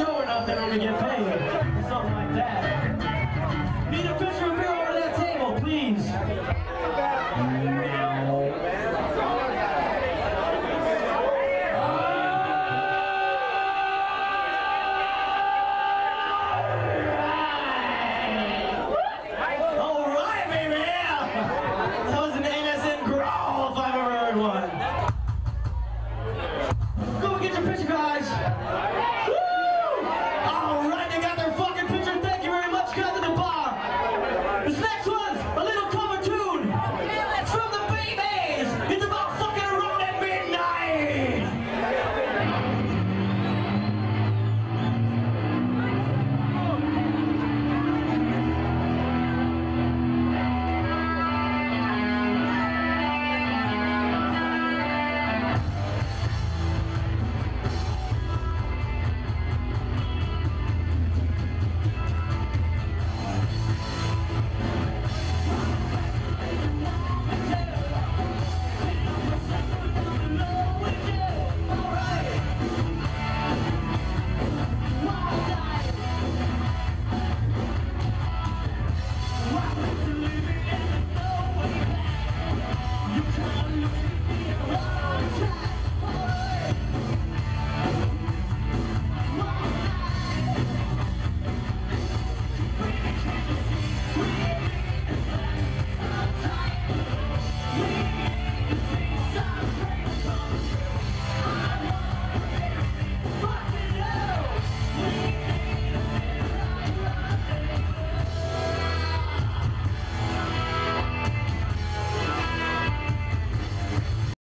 show they're going to get paid. Something like that.